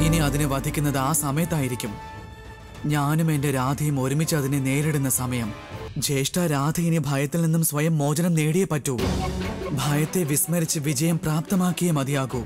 ഇനി അതിനെ വധിക്കുന്നത് ആ സമയത്തായിരിക്കും. ഞാനും എന്റെ രാധയും ഒരുമിച്ച് അതിനെ നേരിടുന്ന സമയം. ജ്യേഷ്ഠ രാധ ഇനി ഭയത്തിൽ നിന്നും സ്വയം മോചനം നേടിയേ പറ്റൂ. ഭയത്തെ വിസ്മരിച്ച് വിജയം പ്രാപ്തമാക്കിയേ മതിയാകൂ.